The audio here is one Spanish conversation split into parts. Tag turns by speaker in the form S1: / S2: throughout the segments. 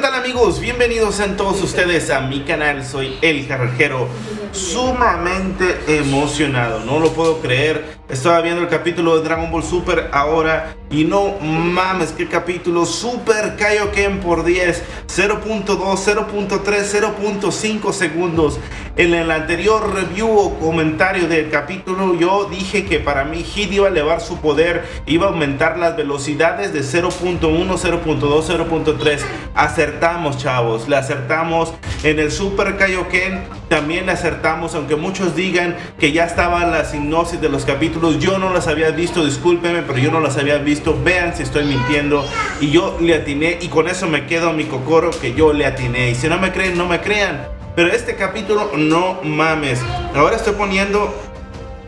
S1: tal amigos? Bienvenidos a todos ustedes a mi canal, soy El Carrejero Sumamente emocionado, no lo puedo creer Estaba viendo el capítulo de Dragon Ball Super ahora Y no mames, qué capítulo Super Kaioken por 10 0.2, 0.3, 0.5 segundos. En el anterior review o comentario del capítulo Yo dije que para mí Hit iba a elevar su poder Iba a aumentar las velocidades de 0.1, 0.2, 0.3 Acertamos chavos, le acertamos. En el Super Kaioken También le acertamos, aunque muchos digan que ya estaba la sinopsis de los capítulos. Yo no las había visto, discúlpeme, pero yo no las había visto. Vean si estoy mintiendo. Y yo le atiné y con eso me quedo mi cocoro que yo le atiné. Y si no me creen, no me crean. Pero este capítulo, no mames. Ahora estoy poniendo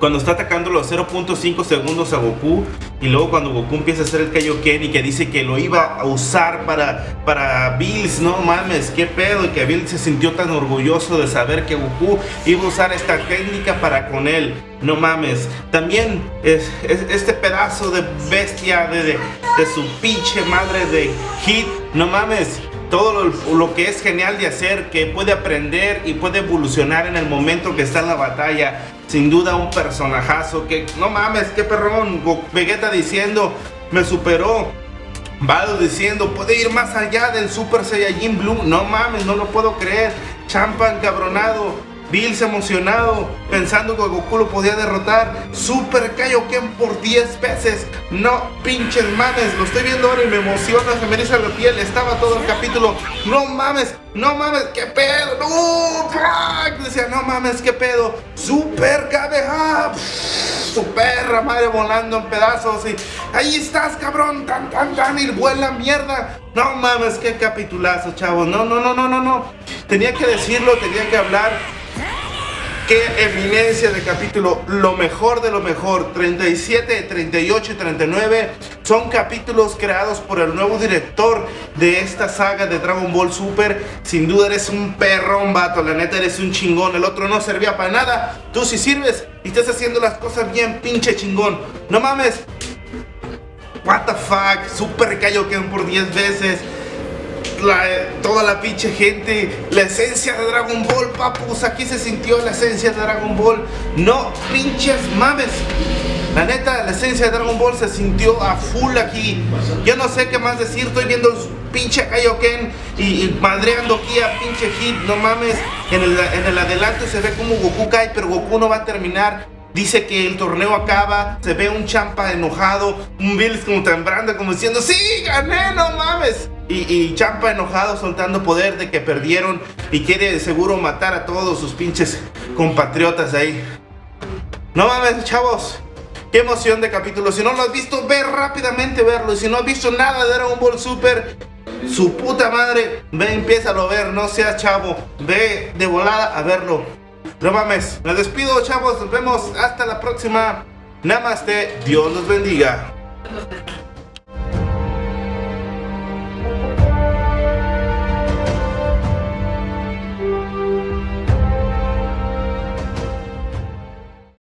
S1: cuando está atacando los 0.5 segundos a Goku y luego cuando Goku empieza a hacer el Kaioken y que dice que lo iba a usar para, para Bills, no mames, qué pedo, y que Bills se sintió tan orgulloso de saber que Goku iba a usar esta técnica para con él, no mames. También es, este pedazo de bestia de, de, su pinche madre de Hit, no mames, todo lo, lo, que es genial de hacer, que puede aprender y puede evolucionar en el momento que está en la batalla. Sin duda un personajazo que, no mames, qué perrón. Vegeta diciendo, me superó. Vado diciendo, puede ir más allá del Super Saiyajin Blue. No mames, no lo puedo creer. Champa encabronado. Bills emocionado, pensando que Goku lo podía derrotar. Super Kaioken por 10 veces. No pinches mames, lo estoy viendo ahora y me emociona, se me eriza la piel. Estaba todo el capítulo. No mames, no mames, qué pedo. No, no mames, qué pedo. Super Kameha. Su perra madre volando en pedazos y ahí estás, cabrón, tan tan tan y vuela mierda. No mames, qué capitulazo, chavos. No, no, no, no, no, no. Tenía que decirlo, tenía que hablar qué eminencia de capítulo, lo mejor de lo mejor, 37, 38 y 39 son capítulos creados por el nuevo director de esta saga de Dragon Ball Super. Sin duda eres un perrón, vato, la neta eres un chingón, el otro no servía para nada, tú sí sirves y estás haciendo las cosas bien, pinche chingón. No mames. What the fuck, Super Kaioken por 10 veces toda la pinche gente, la esencia de Dragon Ball, papus, aquí se sintió la esencia de Dragon Ball. No pinches mames. La neta, la esencia de Dragon Ball se sintió a full aquí. Yo no sé qué más decir, estoy viendo el pinche Kaioken y, madreando aquí a pinche Hit, no mames. En el, en el adelanto se ve como Goku cae, pero Goku no va a terminar. Dice que el torneo acaba, se ve un champa enojado, un Bills como tembrando, como diciendo, sí, gané, no mames. Y, Champa enojado soltando poder de que perdieron y quiere seguro matar a todos sus pinches compatriotas ahí. No mames, chavos. Qué emoción de capítulo. Si no lo has visto, ve rápidamente verlo. Si no has visto nada de Dragon Ball Super, su puta madre, ve, empieza a ver. No seas chavo. Ve de volada a verlo. No mames. Me despido, chavos. Nos vemos hasta la próxima. Namaste. Dios los bendiga.